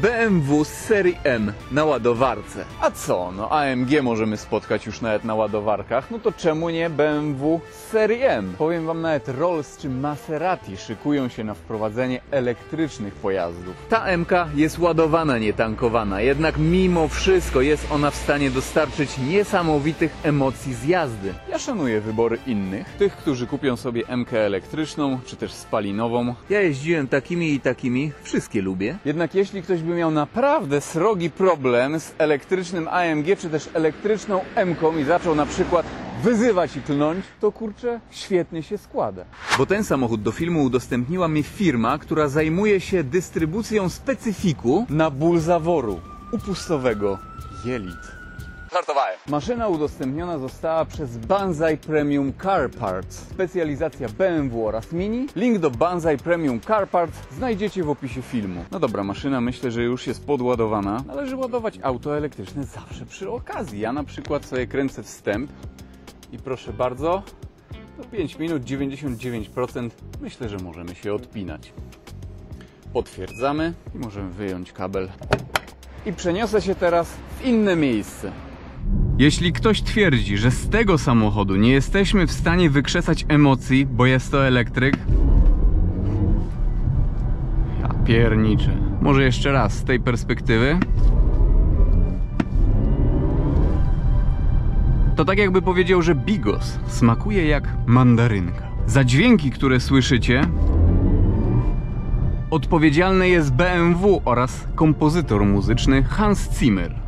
But BMW z serii M na ładowarce. A co, no AMG możemy spotkać już nawet na ładowarkach, no to czemu nie BMW z serii M? Powiem wam nawet Rolls czy Maserati szykują się na wprowadzenie elektrycznych pojazdów. Ta MK jest ładowana, nie tankowana, jednak mimo wszystko jest ona w stanie dostarczyć niesamowitych emocji z jazdy. Ja szanuję wybory innych, tych, którzy kupią sobie MK elektryczną, czy też spalinową. Ja jeździłem takimi i takimi, wszystkie lubię. Jednak jeśli ktoś by miał naprawdę srogi problem z elektrycznym AMG, czy też elektryczną MK i zaczął na przykład wyzywać i klnąć, to kurczę, świetnie się składa. Bo ten samochód do filmu udostępniła mi firma, która zajmuje się dystrybucją specyfiku na ból zaworu upustowego jelit. Żartowałem. Maszyna udostępniona została przez Banzai Premium Car Parts. Specjalizacja BMW oraz Mini. Link do Banzai Premium Car Parts znajdziecie w opisie filmu. No dobra, maszyna myślę, że już jest podładowana. Należy ładować auto elektryczne zawsze przy okazji. Ja na przykład sobie kręcę wstęp i proszę bardzo, do 5 minut 99% myślę, że możemy się odpinać. Potwierdzamy i możemy wyjąć kabel. I przeniosę się teraz w inne miejsce. Jeśli ktoś twierdzi, że z tego samochodu nie jesteśmy w stanie wykrzesać emocji, bo jest to elektryk, ja pierniczę. Może jeszcze raz z tej perspektywy. To tak jakby powiedział, że bigos smakuje jak mandarynka. Za dźwięki, które słyszycie, odpowiedzialny jest BMW oraz kompozytor muzyczny Hans Zimmer.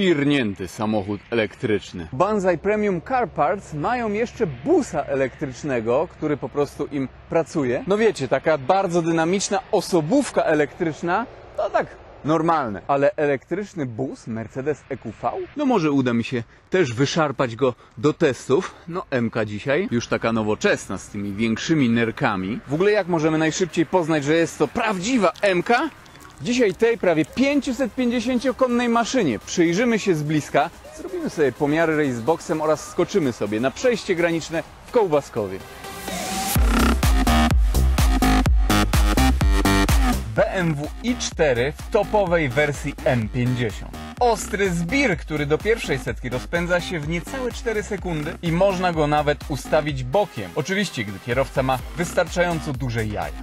Świrnięty samochód elektryczny. Banzai Premium Car Parts mają jeszcze busa elektrycznego, który po prostu im pracuje. No wiecie, taka bardzo dynamiczna osobówka elektryczna, to tak normalne. Ale elektryczny bus Mercedes EQV? No może uda mi się też wyszarpać go do testów. No MK dzisiaj, już taka nowoczesna z tymi większymi nerkami. W ogóle jak możemy najszybciej poznać, że jest to prawdziwa MK? Dzisiaj tej prawie 550-konnej maszynie przyjrzymy się z bliska, zrobimy sobie pomiary raceboxem oraz skoczymy sobie na przejście graniczne w Kołbaskowie. BMW i4 w topowej wersji M50. Ostry zbir, który do pierwszej setki rozpędza się w niecałe 4 sekundy i można go nawet ustawić bokiem. Oczywiście, gdy kierowca ma wystarczająco duże jaja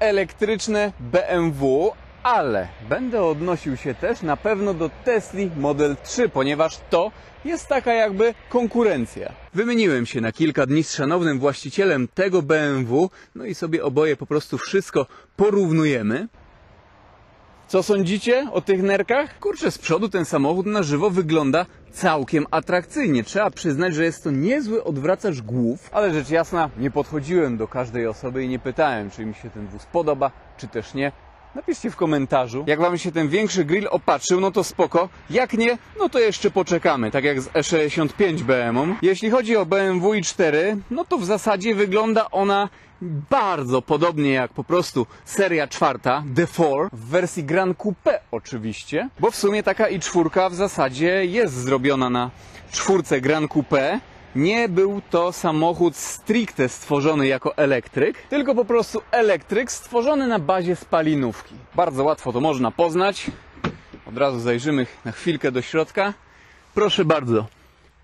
elektryczne BMW, ale będę odnosił się też na pewno do Tesli Model 3, ponieważ to jest taka jakby konkurencja. Wymieniłem się na kilka dni z szanownym właścicielem tego BMW, no i sobie oboje po prostu wszystko porównujemy. Co sądzicie o tych nerkach? Kurczę, z przodu ten samochód na żywo wygląda całkiem atrakcyjnie. Trzeba przyznać, że jest to niezły odwracacz głów, ale rzecz jasna, nie podchodziłem do każdej osoby i nie pytałem, czy mi się ten wóz podoba, czy też nie. Napiszcie w komentarzu, jak Wam się ten większy grill opatrzył, no to spoko. Jak nie, no to jeszcze poczekamy, tak jak z E65 BMW. Jeśli chodzi o BMW i4, no to w zasadzie wygląda ona bardzo podobnie jak po prostu seria czwarta, The Four, w wersji Grand Coupe oczywiście, bo w sumie taka i czwórka w zasadzie jest zrobiona na czwórce Grand Coupe. Nie był to samochód stricte stworzony jako elektryk, tylko po prostu elektryk stworzony na bazie spalinówki. Bardzo łatwo to można poznać. Od razu zajrzymy na chwilkę do środka. Proszę bardzo,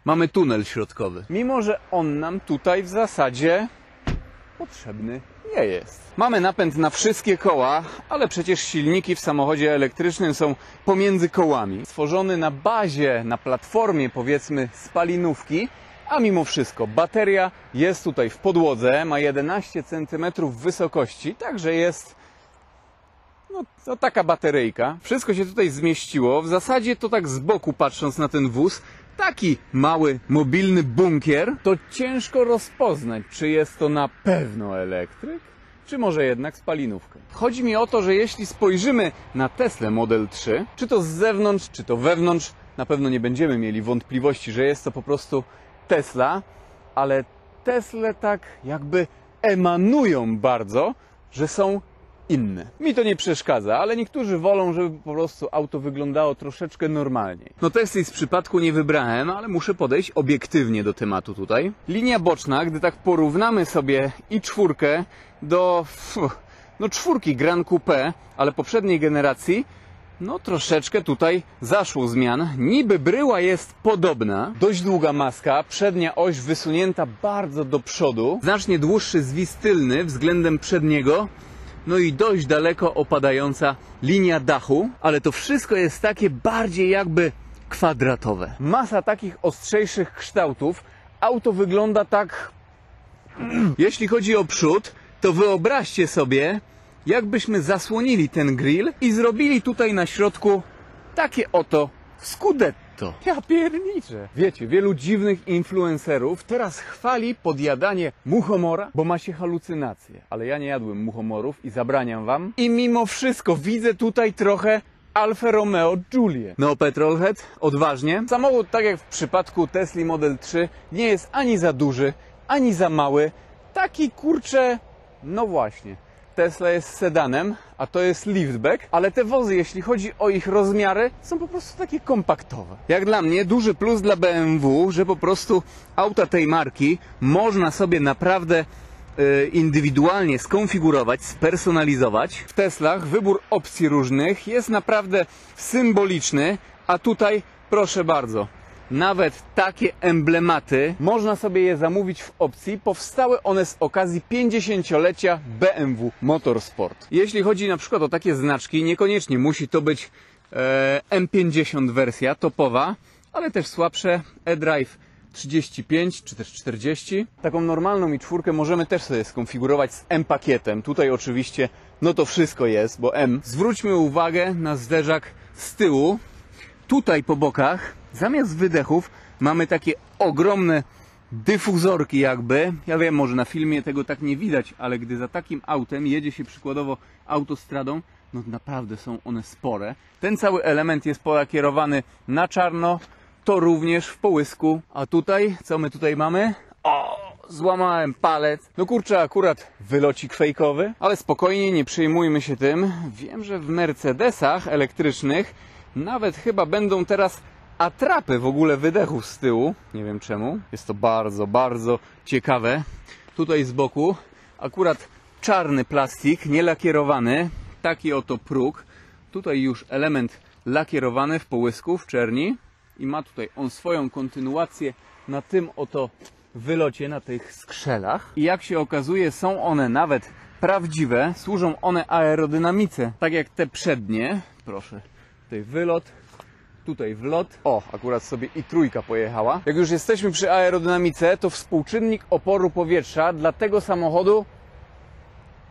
mamy tunel środkowy. Mimo, że on nam tutaj w zasadzie potrzebny nie jest. Mamy napęd na wszystkie koła, ale przecież silniki w samochodzie elektrycznym są pomiędzy kołami. Stworzony na bazie, na platformie powiedzmy spalinówki, a mimo wszystko bateria jest tutaj w podłodze, ma 11 cm wysokości, także jest no, no taka bateryjka. Wszystko się tutaj zmieściło. W zasadzie to tak z boku patrząc na ten wóz, taki mały, mobilny bunkier, to ciężko rozpoznać, czy jest to na pewno elektryk, czy może jednak spalinówkę. Chodzi mi o to, że jeśli spojrzymy na Tesla Model 3, czy to z zewnątrz, czy to wewnątrz, na pewno nie będziemy mieli wątpliwości, że jest to po prostu Tesla, ale Tesle tak jakby emanują bardzo, że są inny. Mi to nie przeszkadza, ale niektórzy wolą, żeby po prostu auto wyglądało troszeczkę normalniej. No Tesli z przypadku nie wybrałem, ale muszę podejść obiektywnie do tematu tutaj. Linia boczna, gdy tak porównamy sobie i czwórkę do pff, no czwórki Gran Coupe, ale poprzedniej generacji, no troszeczkę tutaj zaszło zmian. Niby bryła jest podobna, dość długa maska, przednia oś wysunięta bardzo do przodu, znacznie dłuższy zwis tylny względem przedniego, no i dość daleko opadająca linia dachu, ale to wszystko jest takie bardziej jakby kwadratowe. Masa takich ostrzejszych kształtów. Auto wygląda tak. Jeśli chodzi o przód, to wyobraźcie sobie, jakbyśmy zasłonili ten grill i zrobili tutaj na środku takie oto scudetto. Ja pierniczę. Wiecie, wielu dziwnych influencerów teraz chwali podjadanie muchomora, bo ma się halucynacje. Ale ja nie jadłem muchomorów i zabraniam wam. I mimo wszystko widzę tutaj trochę Alfa Romeo Giulia. No Petrolhead, odważnie. Samochód, tak jak w przypadku Tesla Model 3, nie jest ani za duży, ani za mały. Taki kurcze, no właśnie. Tesla jest sedanem, a to jest liftback, ale te wozy, jeśli chodzi o ich rozmiary, są po prostu takie kompaktowe. Jak dla mnie duży plus dla BMW, że po prostu auta tej marki można sobie naprawdę e, indywidualnie skonfigurować, spersonalizować. W Teslach wybór opcji różnych jest naprawdę symboliczny, a tutaj proszę bardzo. Nawet takie emblematy można sobie je zamówić w opcji. Powstały one z okazji 50-lecia BMW Motorsport. Jeśli chodzi na przykład o takie znaczki, niekoniecznie musi to być e, M50 wersja topowa, ale też słabsze e-drive 35 czy też 40. Taką normalną i czwórkę możemy też sobie skonfigurować z M pakietem. Tutaj oczywiście no to wszystko jest, bo M. Zwróćmy uwagę na zderzak z tyłu. Tutaj po bokach zamiast wydechów mamy takie ogromne dyfuzorki jakby. Ja wiem, może na filmie tego tak nie widać, ale gdy za takim autem jedzie się przykładowo autostradą, no naprawdę są one spore. Ten cały element jest polakierowany na czarno, to również w połysku. A tutaj, co my tutaj mamy? O, złamałem palec. No kurczę, akurat wylocik fejkowy, ale spokojnie, nie przejmujmy się tym. Wiem, że w Mercedesach elektrycznych nawet chyba będą teraz atrapy w ogóle wydechów z tyłu. Nie wiem czemu. Jest to bardzo, bardzo ciekawe. Tutaj z boku akurat czarny plastik, nielakierowany. Taki oto próg. Tutaj już element lakierowany w połysku, w czerni. I ma tutaj on swoją kontynuację na tym oto wylocie, na tych skrzelach. I jak się okazuje, są one nawet prawdziwe. Służą one aerodynamice, tak jak te przednie. Proszę, tutaj wylot, tutaj wlot. O, akurat sobie i trójka pojechała. Jak już jesteśmy przy aerodynamice, to współczynnik oporu powietrza dla tego samochodu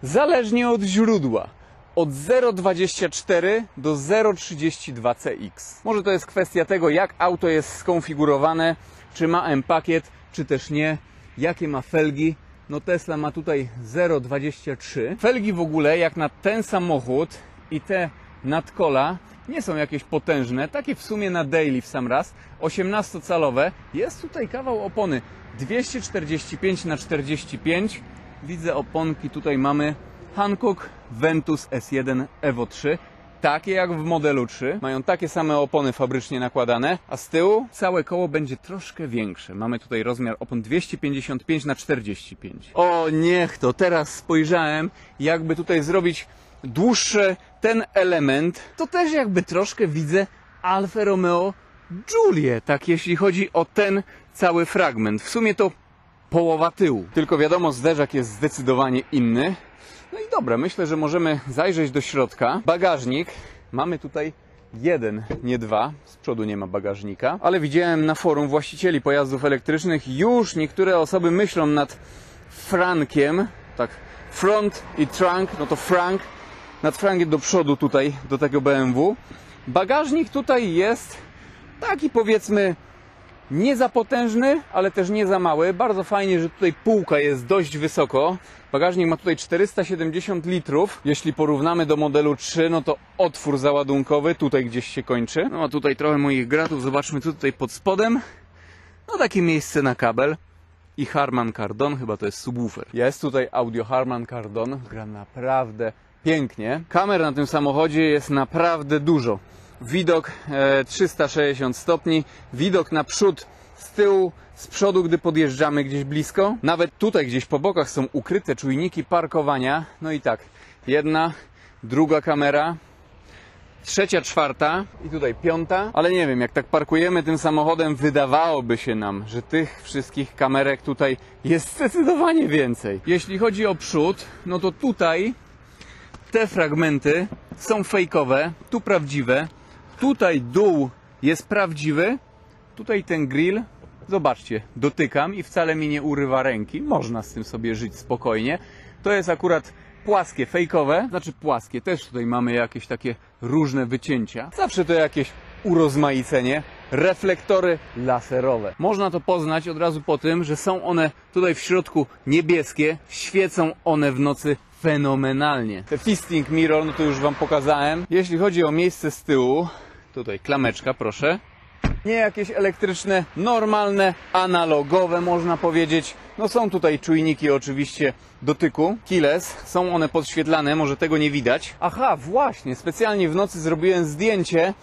zależnie od źródła. Od 0,24 do 0,32 CX. Może to jest kwestia tego, jak auto jest skonfigurowane, czy ma M-pakiet, czy też nie, jakie ma felgi. No Tesla ma tutaj 0,23. Felgi w ogóle, jak na ten samochód i te nadkola, nie są jakieś potężne, takie w sumie na daily w sam raz, 18-calowe. Jest tutaj kawał opony 245 na 45. Widzę oponki, tutaj mamy Hankook Ventus S1 Evo 3. Takie jak w modelu 3. Mają takie same opony fabrycznie nakładane, a z tyłu całe koło będzie troszkę większe. Mamy tutaj rozmiar opon 255 na 45. O niech to, teraz spojrzałem, jakby tutaj zrobić dłuższy ten element, to też jakby troszkę widzę Alfa Romeo Giulię, tak jeśli chodzi o ten cały fragment. W sumie to połowa tyłu. Tylko wiadomo, zderzak jest zdecydowanie inny. No i dobra, myślę, że możemy zajrzeć do środka. Bagażnik mamy tutaj jeden, nie dwa. Z przodu nie ma bagażnika. Ale widziałem na forum właścicieli pojazdów elektrycznych już niektóre osoby myślą nad frankiem. Tak, front i trunk, no to frank nad frankiem do przodu tutaj, do tego BMW. Bagażnik tutaj jest taki powiedzmy nie za potężny, ale też nie za mały. Bardzo fajnie, że tutaj półka jest dość wysoko. Bagażnik ma tutaj 470 litrów. Jeśli porównamy do modelu 3, no to otwór załadunkowy tutaj gdzieś się kończy. No a tutaj trochę moich gratów. Zobaczmy co tutaj pod spodem. No takie miejsce na kabel. I Harman Kardon, chyba to jest subwoofer. Jest tutaj audio Harman Kardon. Gra naprawdę pięknie. Kamer na tym samochodzie jest naprawdę dużo. Widok e, 360 stopni, widok na przód, z tyłu, z przodu, gdy podjeżdżamy gdzieś blisko. Nawet tutaj gdzieś po bokach są ukryte czujniki parkowania. No i tak, jedna, druga kamera, trzecia, czwarta i tutaj piąta, ale nie wiem, jak tak parkujemy tym samochodem, wydawałoby się nam, że tych wszystkich kamerek tutaj jest zdecydowanie więcej. Jeśli chodzi o przód, no to tutaj te fragmenty są fejkowe, tu prawdziwe, tutaj dół jest prawdziwy, tutaj ten grill, zobaczcie, dotykam i wcale mi nie urywa ręki, można z tym sobie żyć spokojnie. To jest akurat płaskie, fejkowe, znaczy płaskie, też tutaj mamy jakieś takie różne wycięcia. Zawsze to jakieś urozmaicenie. Reflektory laserowe. Można to poznać od razu po tym, że są one tutaj w środku niebieskie, świecą one w nocy fenomenalnie. Te fisting mirror, no to już Wam pokazałem. Jeśli chodzi o miejsce z tyłu, tutaj klameczka, proszę. Nie jakieś elektryczne, normalne, analogowe można powiedzieć. No są tutaj czujniki oczywiście dotyku, keyless, są one podświetlane, może tego nie widać. Aha, właśnie, specjalnie w nocy zrobiłem zdjęcie,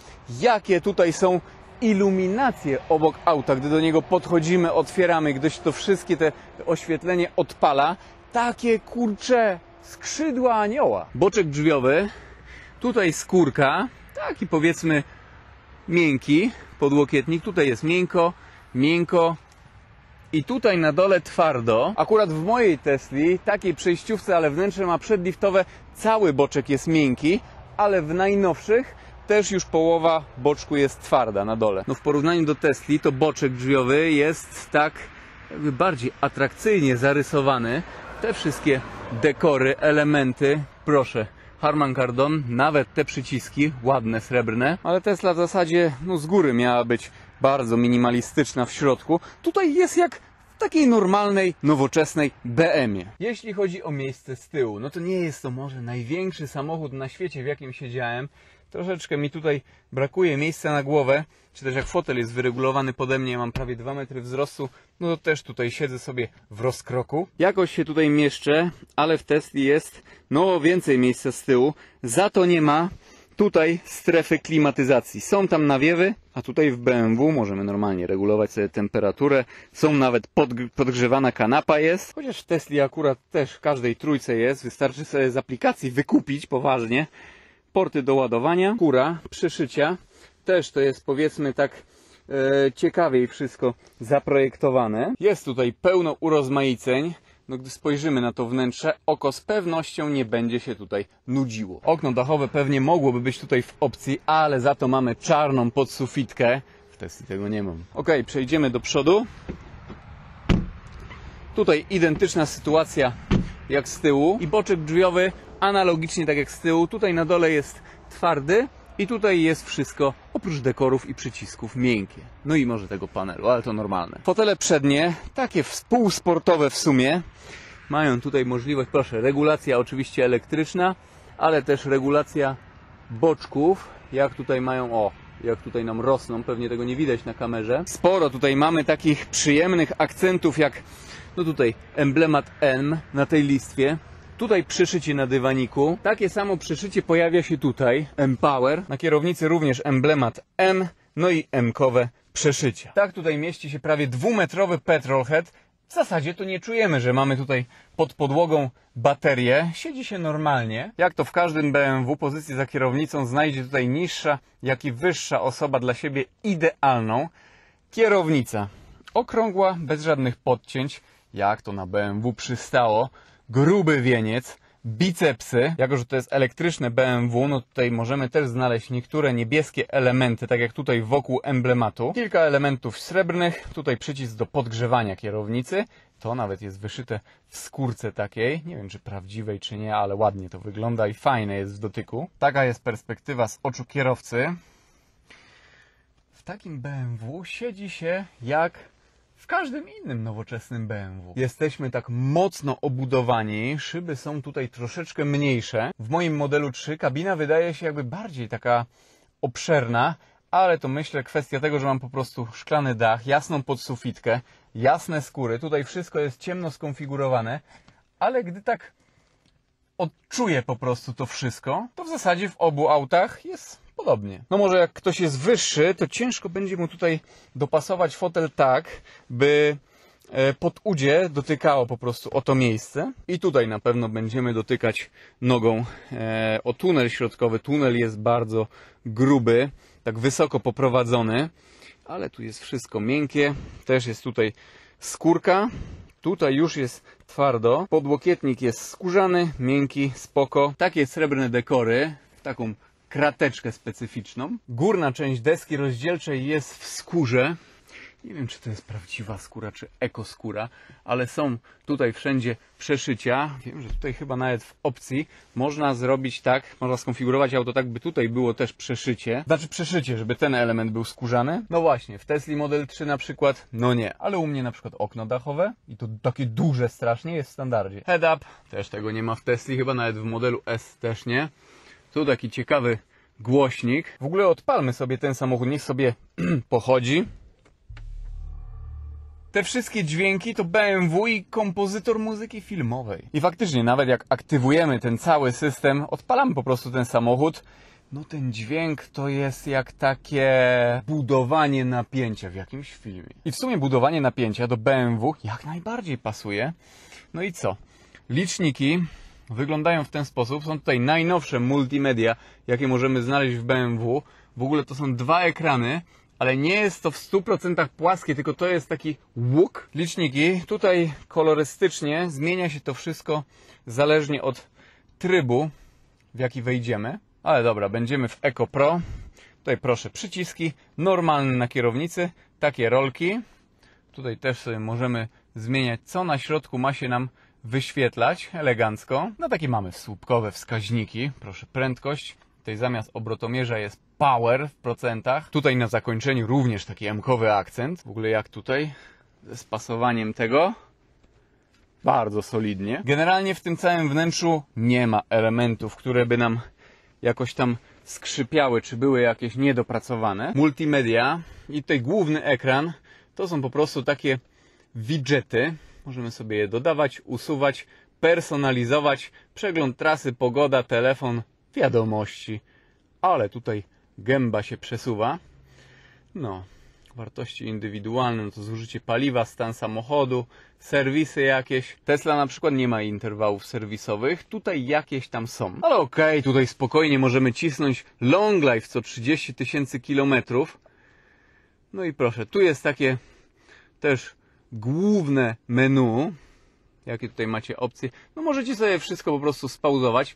jakie tutaj są iluminacje obok auta. Gdy do niego podchodzimy, otwieramy, gdyś to wszystkie te oświetlenie odpala. Takie kurcze skrzydła anioła. Boczek drzwiowy, tutaj skórka, taki powiedzmy miękki podłokietnik. Tutaj jest miękko, miękko i tutaj na dole twardo. Akurat w mojej Tesli, takiej przejściówce, ale wnętrze ma przedliftowe, cały boczek jest miękki, ale w najnowszych też już połowa boczku jest twarda na dole. No w porównaniu do Tesli to boczek drzwiowy jest tak bardziej atrakcyjnie zarysowany. Te wszystkie dekory, elementy, proszę, Harman Kardon, nawet te przyciski, ładne, srebrne, ale Tesla w zasadzie no, z góry miała być bardzo minimalistyczna w środku. Tutaj jest jak w takiej normalnej, nowoczesnej BM-ie. Jeśli chodzi o miejsce z tyłu, no to nie jest to może największy samochód na świecie, w jakim siedziałem. Troszeczkę mi tutaj brakuje miejsca na głowę, czy też jak fotel jest wyregulowany pode mnie, mam prawie 2 metry wzrostu, no to też tutaj siedzę sobie w rozkroku. Jakoś się tutaj mieszczę, ale w Tesli jest no więcej miejsca z tyłu, za to nie ma tutaj strefy klimatyzacji. Są tam nawiewy, a tutaj w BMW możemy normalnie regulować sobie temperaturę. Są nawet podg- podgrzewana kanapa jest. Chociaż w Tesli akurat też w każdej trójce jest. Wystarczy sobie z aplikacji wykupić poważnie. Porty do ładowania, kura, przyszycia. Też to jest powiedzmy tak e, ciekawiej wszystko zaprojektowane. Jest tutaj pełno urozmaiceń. No gdy spojrzymy na to wnętrze, oko z pewnością nie będzie się tutaj nudziło. Okno dachowe pewnie mogłoby być tutaj w opcji, ale za to mamy czarną podsufitkę. W Tesli tego nie mam. Ok, przejdziemy do przodu. Tutaj identyczna sytuacja jak z tyłu i boczek drzwiowy analogicznie tak jak z tyłu. Tutaj na dole jest twardy i tutaj jest wszystko oprócz dekorów i przycisków miękkie. No i może tego panelu, ale to normalne. Fotele przednie, takie współsportowe w sumie, mają tutaj możliwość, proszę, regulacja oczywiście elektryczna, ale też regulacja boczków, jak tutaj mają, o, jak tutaj nam rosną, pewnie tego nie widać na kamerze. Sporo tutaj mamy takich przyjemnych akcentów, jak no tutaj emblemat M na tej listwie. Tutaj przyszycie na dywaniku. Takie samo przyszycie pojawia się tutaj. Empower. Na kierownicy również emblemat M, no i M-kowe przeszycie. Tak tutaj mieści się prawie dwumetrowy petrolhead. W zasadzie to nie czujemy, że mamy tutaj pod podłogą baterię. Siedzi się normalnie. Jak to w każdym BMW, pozycję za kierownicą znajdzie tutaj niższa, jak i wyższa osoba dla siebie idealną. Kierownica. Okrągła, bez żadnych podcięć, jak to na BMW przystało. Gruby wieniec, bicepsy. Jako, że to jest elektryczne BMW, no tutaj możemy też znaleźć niektóre niebieskie elementy, tak jak tutaj wokół emblematu. Kilka elementów srebrnych, tutaj przycisk do podgrzewania kierownicy. To nawet jest wyszyte w skórce takiej, nie wiem czy prawdziwej czy nie, ale ładnie to wygląda i fajne jest w dotyku. Taka jest perspektywa z oczu kierowcy. W takim BMW siedzi się jak każdym innym nowoczesnym BMW. Jesteśmy tak mocno obudowani, szyby są tutaj troszeczkę mniejsze. W moim modelu 3 kabina wydaje się jakby bardziej taka obszerna, ale to myślę kwestia tego, że mam po prostu szklany dach, jasną podsufitkę, jasne skóry. Tutaj wszystko jest ciemno skonfigurowane, ale gdy tak odczuje po prostu to wszystko, to w zasadzie w obu autach jest podobnie. No może jak ktoś jest wyższy, to ciężko będzie mu tutaj dopasować fotel tak, by e, pod udzie dotykało po prostu o to miejsce. I tutaj na pewno będziemy dotykać nogą e, o tunel środkowy. Tunel jest bardzo gruby, tak wysoko poprowadzony, ale tu jest wszystko miękkie. Też jest tutaj skórka. Tutaj już jest twardo. Podłokietnik jest skórzany, miękki, spoko. Takie srebrne dekory, w taką krateczkę specyficzną. Górna część deski rozdzielczej jest w skórze. Nie wiem, czy to jest prawdziwa skóra, czy ekoskóra, ale są tutaj wszędzie przeszycia. Wiem, że tutaj chyba nawet w opcji można zrobić tak, można skonfigurować auto tak, by tutaj było też przeszycie. Znaczy przeszycie, żeby ten element był skórzany. No właśnie, w Tesla Model 3 na przykład, no nie. Ale u mnie na przykład okno dachowe i to takie duże strasznie jest w standardzie. Head up, też tego nie ma w Tesli, chyba nawet w modelu S też nie. Tu taki ciekawy głośnik. W ogóle odpalmy sobie ten samochód, niech sobie pochodzi. Te wszystkie dźwięki to BMW i kompozytor muzyki filmowej. I faktycznie, nawet jak aktywujemy ten cały system, odpalamy po prostu ten samochód, no ten dźwięk to jest jak takie budowanie napięcia w jakimś filmie. I w sumie budowanie napięcia do BMW jak najbardziej pasuje. No i co? Liczniki wyglądają w ten sposób. Są tutaj najnowsze multimedia, jakie możemy znaleźć w BMW. W ogóle to są dwa ekrany, ale nie jest to w 100% płaskie, tylko to jest taki łuk. Liczniki. Tutaj kolorystycznie zmienia się to wszystko zależnie od trybu, w jaki wejdziemy. Ale dobra, będziemy w Eco Pro. Tutaj proszę przyciski, normalne na kierownicy, takie rolki. Tutaj też sobie możemy zmieniać, co na środku ma się nam wyświetlać elegancko. No takie mamy słupkowe wskaźniki. Proszę prędkość. Tutaj zamiast obrotomierza jest power w procentach. Tutaj na zakończeniu również taki emkowy akcent. W ogóle jak tutaj ze spasowaniem tego. Bardzo solidnie. Generalnie w tym całym wnętrzu nie ma elementów, które by nam jakoś tam skrzypiały, czy były jakieś niedopracowane. Multimedia i tutaj główny ekran to są po prostu takie widgety. Możemy sobie je dodawać, usuwać, personalizować. Przegląd trasy, pogoda, telefon, wiadomości. Ale tutaj gęba się przesuwa. No, wartości indywidualne, no to zużycie paliwa, stan samochodu, serwisy jakieś. Tesla na przykład nie ma interwałów serwisowych, tutaj jakieś tam są. Ale okej, okay, tutaj spokojnie możemy cisnąć long life co 30 tysięcy kilometrów. No i proszę, tu jest takie też główne menu. Jakie tutaj macie opcje? No możecie sobie wszystko po prostu spauzować.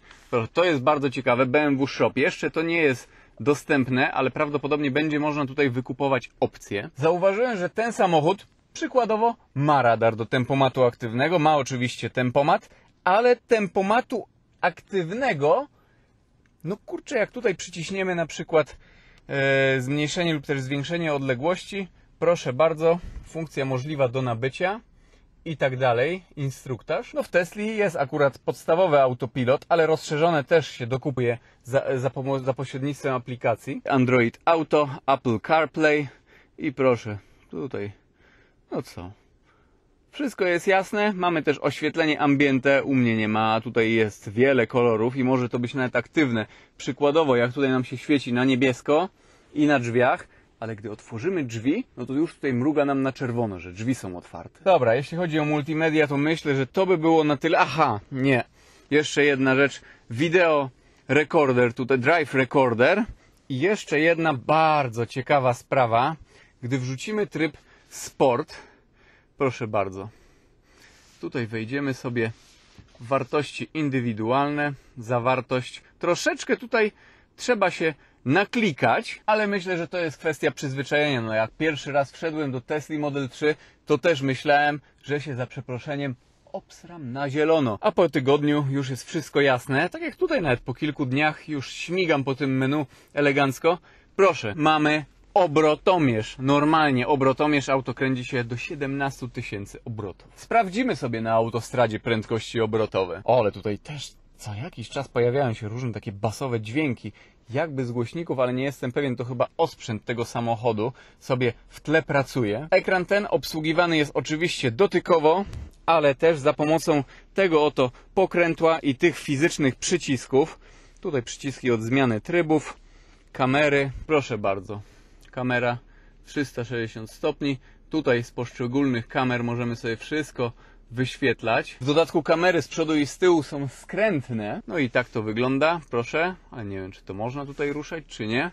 To jest bardzo ciekawe. BMW Shop. Jeszcze to nie jest dostępne, ale prawdopodobnie będzie można tutaj wykupować opcje. Zauważyłem, że ten samochód przykładowo ma radar do tempomatu aktywnego, ma oczywiście tempomat, ale tempomatu aktywnego, no kurczę, jak tutaj przyciśniemy na przykład e, zmniejszenie lub też zwiększenie odległości, proszę bardzo, funkcja możliwa do nabycia i tak dalej, instruktaż. No w Tesli jest akurat podstawowy autopilot, ale rozszerzone też się dokupuje za, za, za pośrednictwem aplikacji. Android Auto, Apple CarPlay i proszę, tutaj, no co, wszystko jest jasne. Mamy też oświetlenie ambiente. U mnie nie ma. Tutaj jest wiele kolorów i może to być nawet aktywne. Przykładowo, jak tutaj nam się świeci na niebiesko i na drzwiach, ale gdy otworzymy drzwi, no to już tutaj mruga nam na czerwono, że drzwi są otwarte. Dobra, jeśli chodzi o multimedia, to myślę, że to by było na tyle. Aha, nie. Jeszcze jedna rzecz. Wideo recorder, tutaj drive recorder. I jeszcze jedna bardzo ciekawa sprawa. Gdy wrzucimy tryb sport, proszę bardzo. Tutaj wejdziemy sobie w wartości indywidualne, zawartość. Troszeczkę tutaj trzeba się naklikać, ale myślę, że to jest kwestia przyzwyczajenia. No jak pierwszy raz wszedłem do Tesla Model 3, to też myślałem, że się za przeproszeniem obsram na zielono. A po tygodniu już jest wszystko jasne. Tak jak tutaj nawet po kilku dniach już śmigam po tym menu elegancko. Proszę, mamy obrotomierz. Normalnie obrotomierz auto kręci się do 17 tysięcy obrotów. Sprawdzimy sobie na autostradzie prędkości obrotowe. O, ale tutaj też co jakiś czas pojawiają się różne takie basowe dźwięki, jakby z głośników, ale nie jestem pewien, to chyba osprzęt tego samochodu sobie w tle pracuje. Ekran ten obsługiwany jest oczywiście dotykowo, ale też za pomocą tego oto pokrętła i tych fizycznych przycisków. Tutaj przyciski od zmiany trybów, kamery, proszę bardzo, kamera 360 stopni. Tutaj z poszczególnych kamer możemy sobie wszystko wyświetlać. W dodatku kamery z przodu i z tyłu są skrętne. No i tak to wygląda, proszę. Ale nie wiem, czy to można tutaj ruszać, czy nie.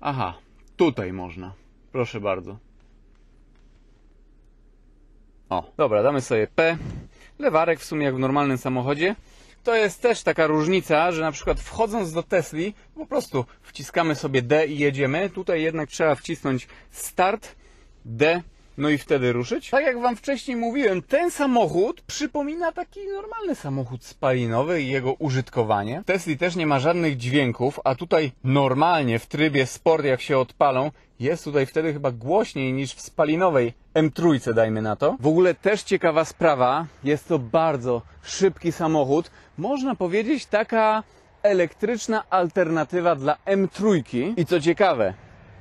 Aha, tutaj można. Proszę bardzo. O, dobra, damy sobie P. Lewarek w sumie jak w normalnym samochodzie. To jest też taka różnica, że na przykład wchodząc do Tesli po prostu wciskamy sobie D i jedziemy. Tutaj jednak trzeba wcisnąć Start, D no i wtedy ruszyć. Tak jak Wam wcześniej mówiłem, ten samochód przypomina taki normalny samochód spalinowy i jego użytkowanie. Tesli też nie ma żadnych dźwięków, a tutaj normalnie w trybie sport jak się odpalą, jest tutaj wtedy chyba głośniej niż w spalinowej M3, dajmy na to. W ogóle też ciekawa sprawa, jest to bardzo szybki samochód. Można powiedzieć taka elektryczna alternatywa dla M3. I co ciekawe,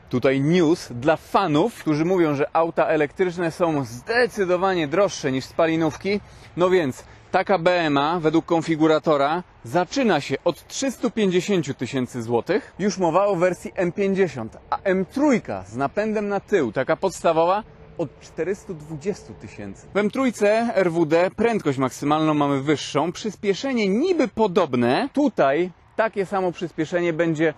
Tutaj news dla fanów, którzy mówią, że auta elektryczne są zdecydowanie droższe niż spalinówki. No więc taka BMA według konfiguratora zaczyna się od 350 tysięcy złotych. Już mowa o wersji M50, a M3 z napędem na tył, taka podstawowa, od 420 tysięcy. W M3 RWD prędkość maksymalną mamy wyższą, przyspieszenie niby podobne. Tutaj takie samo przyspieszenie będzie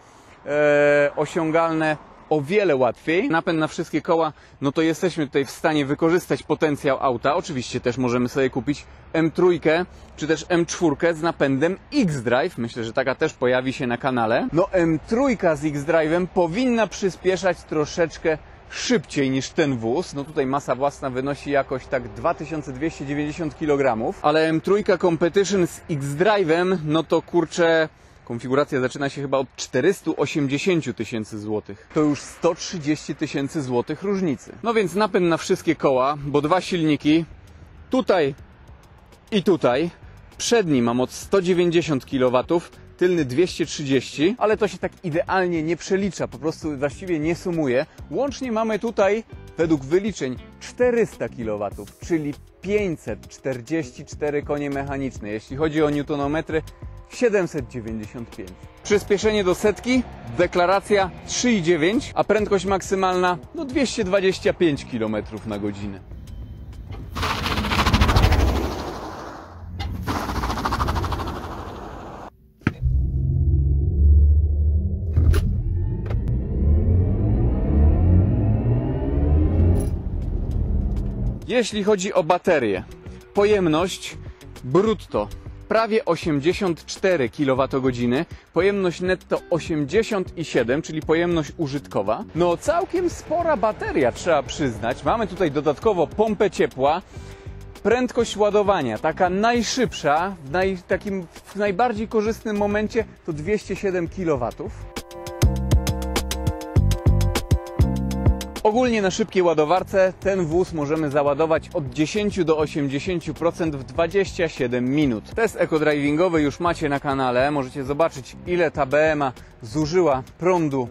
e, osiągalne o wiele łatwiej. Napęd na wszystkie koła, no to jesteśmy tutaj w stanie wykorzystać potencjał auta. Oczywiście też możemy sobie kupić M3 czy też M4 z napędem X-Drive. Myślę, że taka też pojawi się na kanale. No M3 z X-Drive'em powinna przyspieszać troszeczkę szybciej niż ten wóz. No tutaj masa własna wynosi jakoś tak 2290 kg, ale M3 Competition z X-Drive'em, no to kurczę Konfiguracja zaczyna się chyba od 480 tysięcy złotych. To już 130 tysięcy złotych różnicy. No więc napęd na wszystkie koła, bo dwa silniki, tutaj i tutaj. Przedni mam od 190 kW, tylny 230, ale to się tak idealnie nie przelicza, po prostu właściwie nie sumuje. Łącznie mamy tutaj, według wyliczeń, 400 kW, czyli 544 konie mechaniczne. Jeśli chodzi o newtonometry, 795. Przyspieszenie do setki, deklaracja 3,9, a prędkość maksymalna no 225 km na godzinę. Jeśli chodzi o baterię, pojemność brutto prawie 84 kWh, pojemność netto 87, czyli pojemność użytkowa. No całkiem spora bateria, trzeba przyznać. Mamy tutaj dodatkowo pompę ciepła, prędkość ładowania, taka najszybsza, w, naj, takim, w najbardziej korzystnym momencie to 207 kW. Ogólnie na szybkiej ładowarce ten wóz możemy załadować od 10 do 80% w 27 minut. Test ekodrivingowy już macie na kanale. Możecie zobaczyć ile ta BMA zużyła prądu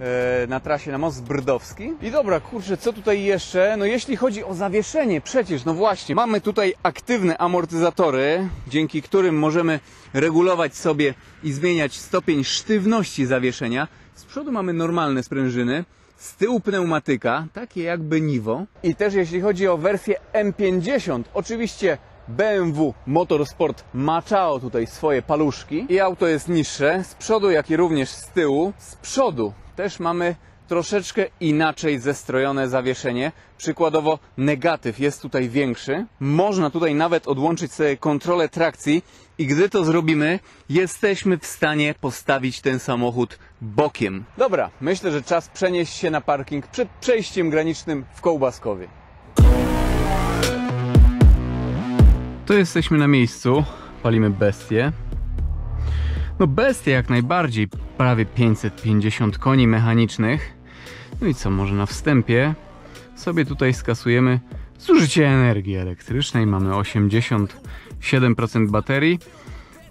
e, na trasie na most Brdowski. I dobra, kurczę, co tutaj jeszcze? No jeśli chodzi o zawieszenie, przecież, no właśnie, mamy tutaj aktywne amortyzatory, dzięki którym możemy regulować sobie i zmieniać stopień sztywności zawieszenia. Z przodu mamy normalne sprężyny, z tyłu pneumatyka, takie jakby niwo. I też jeśli chodzi o wersję M50, oczywiście BMW Motorsport maczało tutaj swoje paluszki i auto jest niższe z przodu, jak i również z tyłu. Z przodu też mamy troszeczkę inaczej zestrojone zawieszenie. Przykładowo negatyw jest tutaj większy. Można tutaj nawet odłączyć sobie kontrolę trakcji i gdy to zrobimy, jesteśmy w stanie postawić ten samochód bokiem. Dobra, myślę, że czas przenieść się na parking przed przejściem granicznym w Kołbaskowie. To jesteśmy na miejscu, palimy bestię. No bestia jak najbardziej, prawie 550 koni mechanicznych. No i co, może na wstępie sobie tutaj skasujemy zużycie energii elektrycznej. Mamy 87% baterii.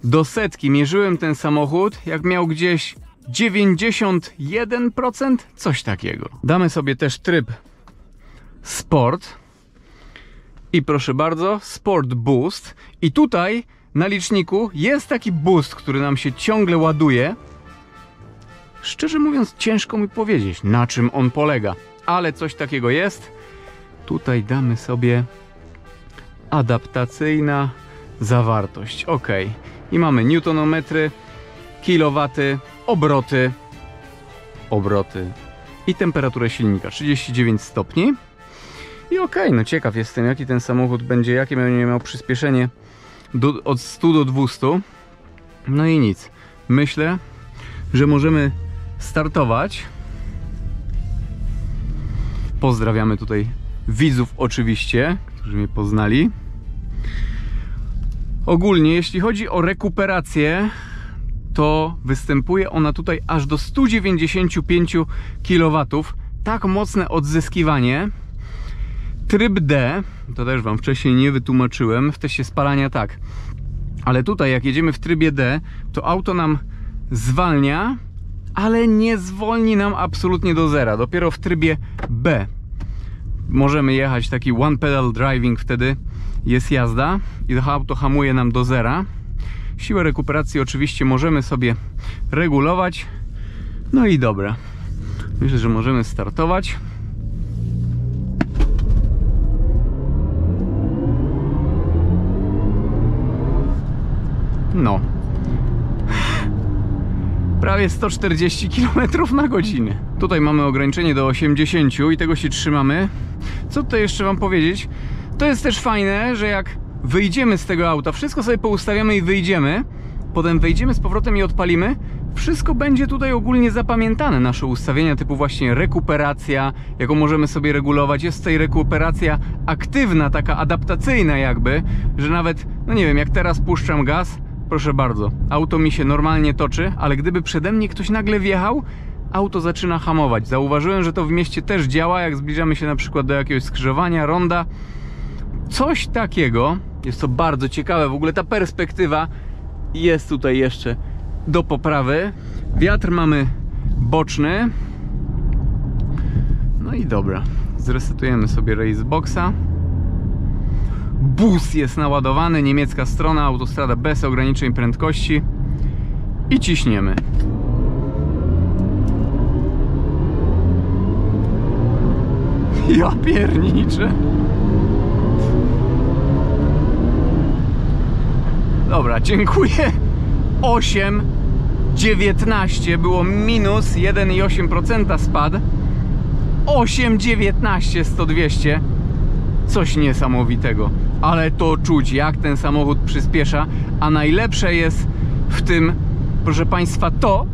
do setki mierzyłem ten samochód, jak miał gdzieś 91%, coś takiego. Damy sobie też tryb Sport. I proszę bardzo, Sport Boost. I tutaj na liczniku jest taki boost, który nam się ciągle ładuje. Szczerze mówiąc, ciężko mi powiedzieć, na czym on polega, ale coś takiego jest. Tutaj damy sobie adaptacyjna zawartość. OK. I mamy newtonometry, kilowaty, obroty, obroty i temperaturę silnika 39 stopni. I ok, no ciekaw jestem, jaki ten samochód będzie, jakie będzie miał przyspieszenie do, od 100 do 200. No i nic. Myślę, że możemy startować. Pozdrawiamy tutaj widzów oczywiście, którzy mnie poznali. Ogólnie, jeśli chodzi o rekuperację, to występuje ona tutaj aż do 195 kW. Tak mocne odzyskiwanie. Tryb D, to też Wam wcześniej nie wytłumaczyłem, w teście spalania tak. Ale tutaj jak jedziemy w trybie D, to auto nam zwalnia, ale nie zwolni nam absolutnie do zera. Dopiero w trybie B możemy jechać taki one pedal driving, wtedy jest jazda i to auto hamuje nam do zera. Siłę rekuperacji oczywiście możemy sobie regulować. No i dobra. Myślę, że możemy startować. No. Prawie 140 km na godzinę. Tutaj mamy ograniczenie do 80 i tego się trzymamy. Co tutaj jeszcze Wam powiedzieć? To jest też fajne, że jak wyjdziemy z tego auta, wszystko sobie poustawiamy i wyjdziemy, potem wejdziemy z powrotem i odpalimy, wszystko będzie tutaj ogólnie zapamiętane, nasze ustawienia typu właśnie rekuperacja, jaką możemy sobie regulować. Jest tutaj rekuperacja aktywna, taka adaptacyjna jakby, że nawet, no nie wiem, jak teraz puszczam gaz, proszę bardzo, auto mi się normalnie toczy, ale gdyby przede mnie ktoś nagle wjechał, auto zaczyna hamować. Zauważyłem, że to w mieście też działa, jak zbliżamy się na przykład do jakiegoś skrzyżowania, ronda. Coś takiego, jest to bardzo ciekawe, w ogóle ta perspektywa jest tutaj jeszcze do poprawy. Wiatr mamy boczny. No i dobra, zresetujemy sobie raceboxa. Bus jest naładowany, niemiecka strona, autostrada bez ograniczeń prędkości i ciśniemy. Ja pierniczę. Dobra, dziękuję. 8, 19 było minus 1,8% spad. 8, 19, 100, 200. Coś niesamowitego. Ale to czuć, jak ten samochód przyspiesza. A najlepsze jest w tym, proszę Państwa, to,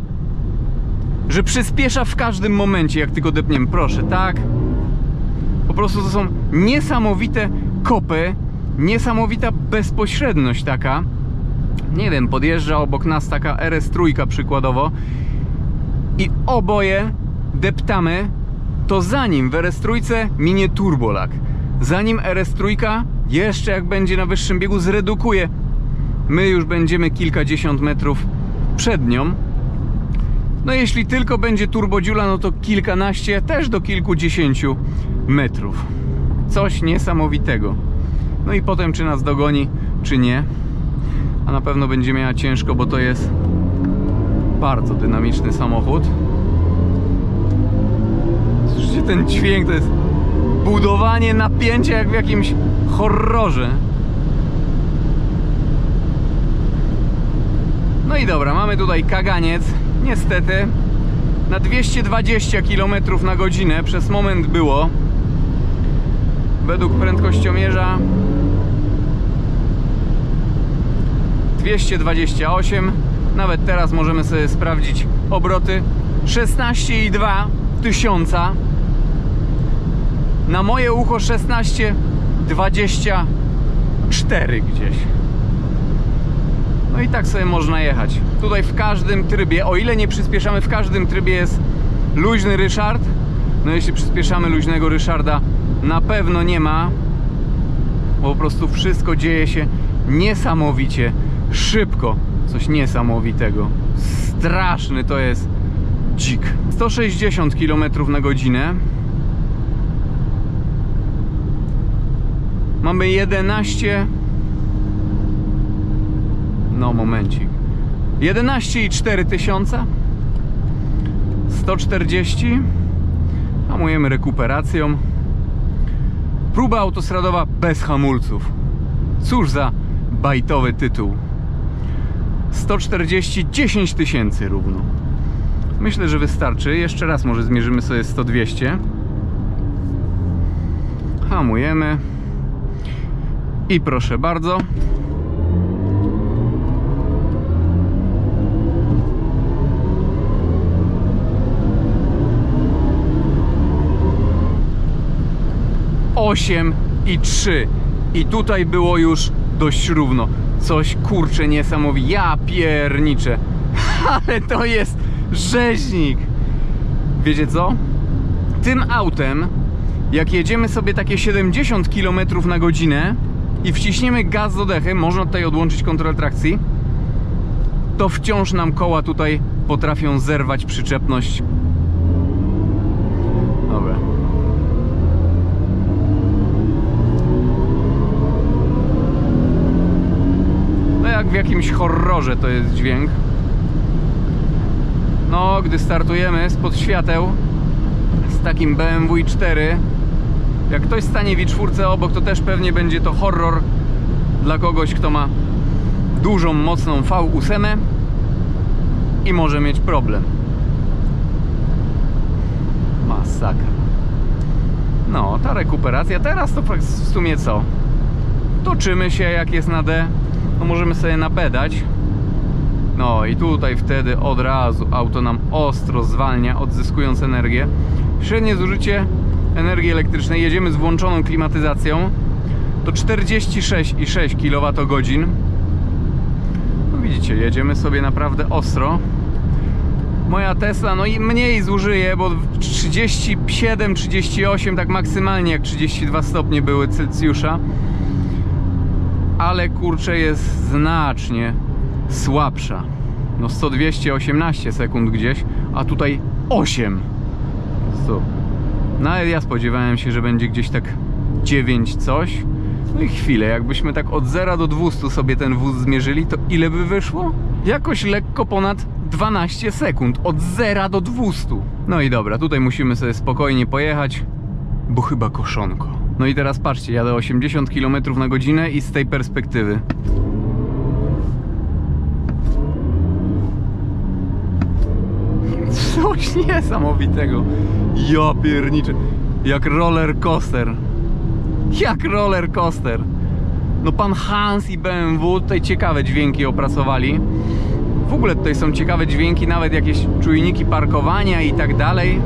że przyspiesza w każdym momencie, jak tylko depniemy. Proszę, tak? Po prostu to są niesamowite kopy, niesamowita bezpośredność taka. Nie wiem, podjeżdża obok nas taka RS3 przykładowo i oboje deptamy, to zanim w RS3 minie turbolak, zanim RS3 jeszcze jak będzie na wyższym biegu zredukuje, my już będziemy kilkadziesiąt metrów przed nią. No jeśli tylko będzie turbodziula, no to kilkanaście, też do kilkudziesięciu metrów. Coś niesamowitego. No i potem czy nas dogoni, czy nie. A na pewno będzie miała ciężko, bo to jest bardzo dynamiczny samochód. Słyszycie ten dźwięk, to jest budowanie napięcia jak w jakimś horrorze. No i dobra, mamy tutaj kaganiec. Niestety na 220 km na godzinę przez moment było. Według prędkościomierza 228 nawet teraz możemy sobie sprawdzić obroty. 16,2 tysiąca. Na moje ucho 16,24 gdzieś. No i tak sobie można jechać. Tutaj w każdym trybie, o ile nie przyspieszamy w każdym trybie jest luźny Ryszard. No jeśli przyspieszamy luźnego Ryszarda na pewno nie ma. Bo po prostu wszystko dzieje się niesamowicie szybko. Coś niesamowitego. Straszny to jest dzik. 160 km na godzinę. Mamy 11. No, momencik. 11,4 tysiąca. 140. Hamujemy rekuperacją. Próba autostradowa bez hamulców. Cóż za bajtowy tytuł. 140, 10 tysięcy równo. Myślę, że wystarczy. Jeszcze raz może zmierzymy sobie 100-200. Hamujemy. I proszę bardzo. Osiem i trzy. I tutaj było już dość równo. Coś kurcze niesamowite. Ja pierniczę. Ale to jest rzeźnik. Wiecie co? Tym autem, jak jedziemy sobie takie 70 km na godzinę i wciśniemy gaz do dechy, można tutaj odłączyć kontrolę trakcji, to wciąż nam koła tutaj potrafią zerwać przyczepność. W jakimś horrorze to jest dźwięk. No, gdy startujemy spod świateł z takim BMW i4, jak ktoś stanie w i4 obok, to też pewnie będzie to horror dla kogoś, kto ma dużą, mocną V8 i może mieć problem. Masakra. No, ta rekuperacja. Teraz to w sumie co? Toczymy się jak jest na D. No możemy sobie napedać. No i tutaj wtedy od razu auto nam ostro zwalnia, odzyskując energię. Średnie zużycie energii elektrycznej, jedziemy z włączoną klimatyzacją, to 46,6 kWh. No widzicie, jedziemy sobie naprawdę ostro. Moja Tesla, no i mniej zużyje, bo 37, 38, tak maksymalnie jak 32 stopnie były Celsjusza. Ale kurczę jest znacznie słabsza. No 100, 218 sekund gdzieś, a tutaj 8. Co? Nawet ja spodziewałem się, że będzie gdzieś tak 9 coś. No i chwilę, jakbyśmy tak od 0 do 200 sobie ten wóz zmierzyli, to ile by wyszło? Jakoś lekko ponad 12 sekund, od 0 do 200. No i dobra, tutaj musimy sobie spokojnie pojechać, bo chyba koszonko. No i teraz patrzcie, jadę 80 km na godzinę i z tej perspektywy. Coś niesamowitego. Ja pierniczę. Jak roller coaster. Jak roller coaster. No pan Hans i BMW tutaj ciekawe dźwięki opracowali. W ogóle tutaj są ciekawe dźwięki, nawet jakieś czujniki parkowania i tak dalej.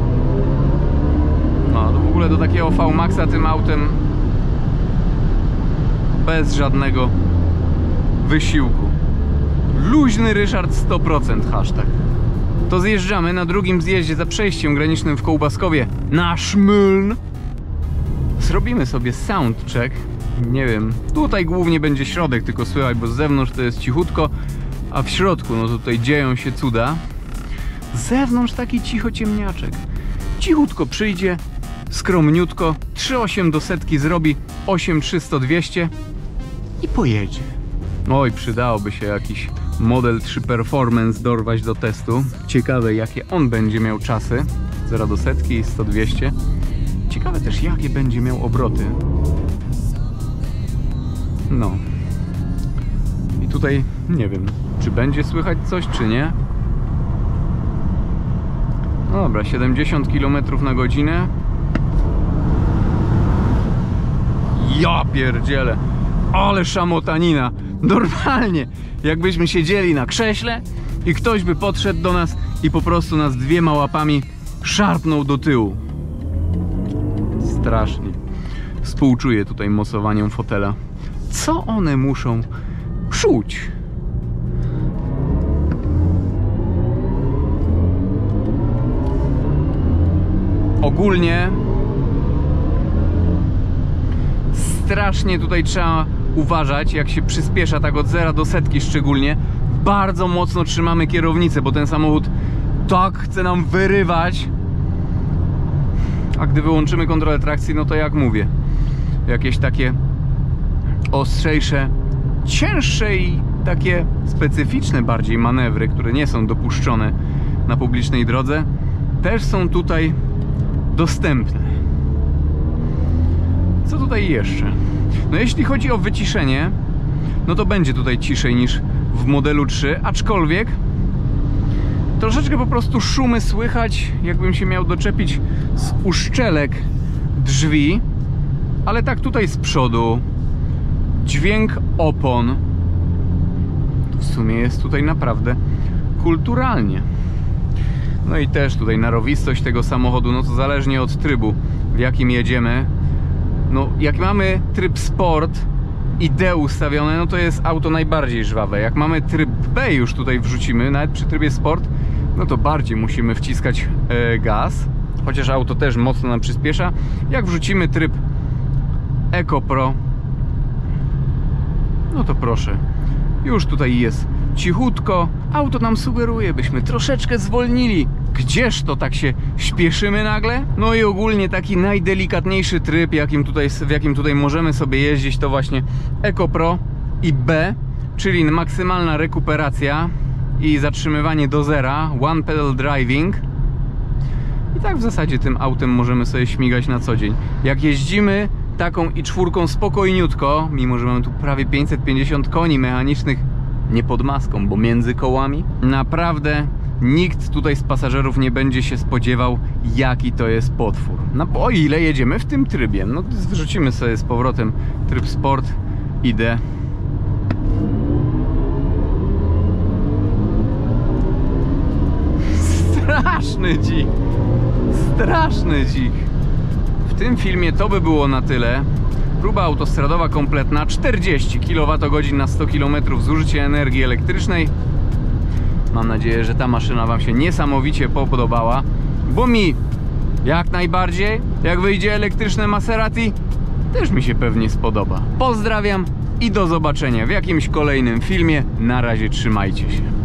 Ogóle do takiego V-Maxa tym autem bez żadnego wysiłku. Luźny Ryszard 100% hashtag to zjeżdżamy na drugim zjeździe za przejściem granicznym w Kołbaskowie na Szmyln. Zrobimy sobie soundcheck. Nie wiem, tutaj głównie będzie środek tylko słychać, bo z zewnątrz to jest cichutko, a w środku, no tutaj dzieją się cuda. Z zewnątrz taki cicho ciemniaczek. Cichutko przyjdzie, skromniutko, 3,8 do setki zrobi, 8, 300, 200 i pojedzie. Oj, przydałoby się jakiś Model 3 Performance dorwać do testu. Ciekawe jakie on będzie miał czasy. 0 do setki, 100-200. Ciekawe też jakie będzie miał obroty. No. I tutaj nie wiem, czy będzie słychać coś, czy nie. No dobra, 70 km na godzinę. Ja pierdzielę, ale szamotanina. Normalnie, jakbyśmy siedzieli na krześle i ktoś by podszedł do nas i po prostu nas dwiema łapami szarpnął do tyłu. Strasznie. Współczuję tutaj mocowaniom fotela. Co one muszą czuć? Ogólnie strasznie tutaj trzeba uważać, jak się przyspiesza tak od zera do setki szczególnie. bardzo mocno trzymamy kierownicę, bo ten samochód tak chce nam wyrywać. A gdy wyłączymy kontrolę trakcji, no to jak mówię, jakieś takie ostrzejsze, cięższe i takie specyficzne bardziej manewry, które nie są dopuszczone na publicznej drodze, też są tutaj dostępne. Co tutaj jeszcze? No jeśli chodzi o wyciszenie, no to będzie tutaj ciszej niż w modelu 3, aczkolwiek troszeczkę po prostu szumy słychać, jakbym się miał doczepić z uszczelek drzwi, ale tak tutaj z przodu dźwięk opon w sumie jest tutaj naprawdę kulturalnie. No i też tutaj narowistość tego samochodu, no to zależnie od trybu, w jakim jedziemy. No, jak mamy tryb sport i D ustawione, no to jest auto najbardziej żwawe. Jak mamy tryb B już tutaj wrzucimy, nawet przy trybie sport, no to bardziej musimy wciskać e, gaz. Chociaż auto też mocno nam przyspiesza. Jak wrzucimy tryb Eco Pro, no to proszę, już tutaj jest cichutko. Auto nam sugeruje, byśmy troszeczkę zwolnili. Gdzież to tak się śpieszymy nagle? No i ogólnie taki najdelikatniejszy tryb, jakim tutaj, w jakim tutaj możemy sobie jeździć, to właśnie Eco Pro i B, czyli maksymalna rekuperacja i zatrzymywanie do zera, one pedal driving. I tak w zasadzie tym autem możemy sobie śmigać na co dzień. Jak jeździmy taką i czwórką spokojniutko, mimo że mamy tu prawie 550 koni mechanicznych, nie pod maską, bo między kołami, naprawdę nikt tutaj z pasażerów nie będzie się spodziewał, jaki to jest potwór. No o ile jedziemy w tym trybie. No wrzucimy sobie z powrotem tryb sport, idę. Straszny dzik. Straszny dzik. W tym filmie to by było na tyle. Próba autostradowa kompletna 40 kWh na 100 km zużycie energii elektrycznej. Mam nadzieję, że ta maszyna Wam się niesamowicie podobała, bo mi jak najbardziej, jak wyjdzie elektryczne Maserati, też mi się pewnie spodoba. Pozdrawiam i do zobaczenia w jakimś kolejnym filmie. Na razie trzymajcie się.